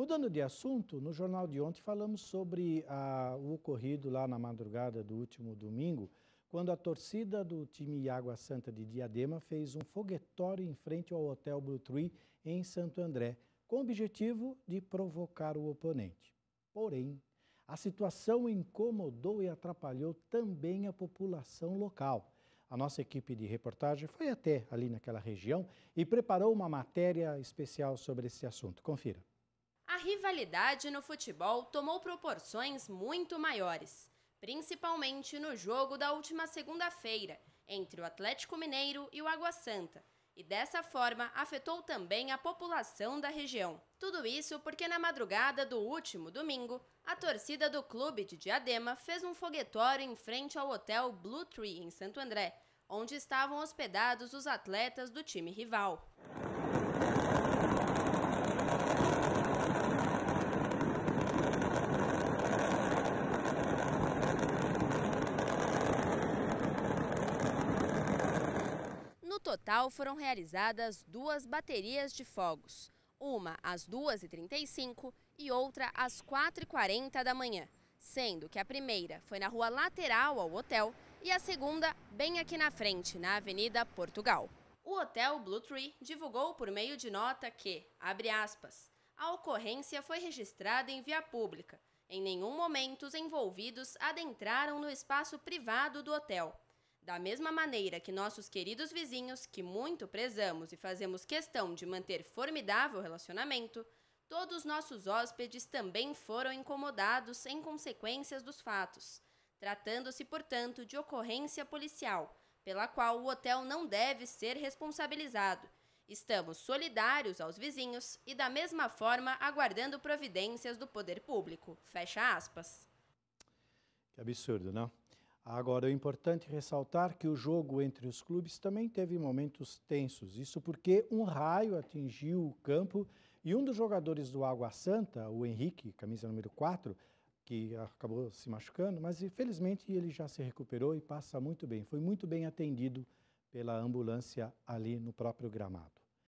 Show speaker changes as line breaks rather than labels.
Mudando de assunto, no jornal de ontem falamos sobre ah, o ocorrido lá na madrugada do último domingo, quando a torcida do time Água Santa de Diadema fez um foguetório em frente ao Hotel Blue Tree em Santo André, com o objetivo de provocar o oponente. Porém, a situação incomodou e atrapalhou também a população local. A nossa equipe de reportagem foi até ali naquela região e preparou uma matéria especial sobre esse assunto. Confira.
Rivalidade no futebol tomou proporções muito maiores, principalmente no jogo da última segunda-feira, entre o Atlético Mineiro e o Água Santa, e dessa forma afetou também a população da região. Tudo isso porque na madrugada do último domingo, a torcida do clube de Diadema fez um foguetório em frente ao hotel Blue Tree em Santo André, onde estavam hospedados os atletas do time rival. Total foram realizadas duas baterias de fogos, uma às 2h35 e outra às 4h40 da manhã, sendo que a primeira foi na rua lateral ao hotel e a segunda bem aqui na frente, na Avenida Portugal. O hotel Blue Tree divulgou por meio de nota que, abre aspas, a ocorrência foi registrada em via pública. Em nenhum momento os envolvidos adentraram no espaço privado do hotel. Da mesma maneira que nossos queridos vizinhos, que muito prezamos e fazemos questão de manter formidável relacionamento, todos nossos hóspedes também foram incomodados em consequências dos fatos, tratando-se, portanto, de ocorrência policial, pela qual o hotel não deve ser responsabilizado. Estamos solidários aos vizinhos e, da mesma forma, aguardando providências do poder público. Fecha aspas.
Que absurdo, não? Agora, é importante ressaltar que o jogo entre os clubes também teve momentos tensos. Isso porque um raio atingiu o campo e um dos jogadores do Água Santa, o Henrique, camisa número 4, que acabou se machucando, mas infelizmente ele já se recuperou e passa muito bem. Foi muito bem atendido pela ambulância ali no próprio gramado.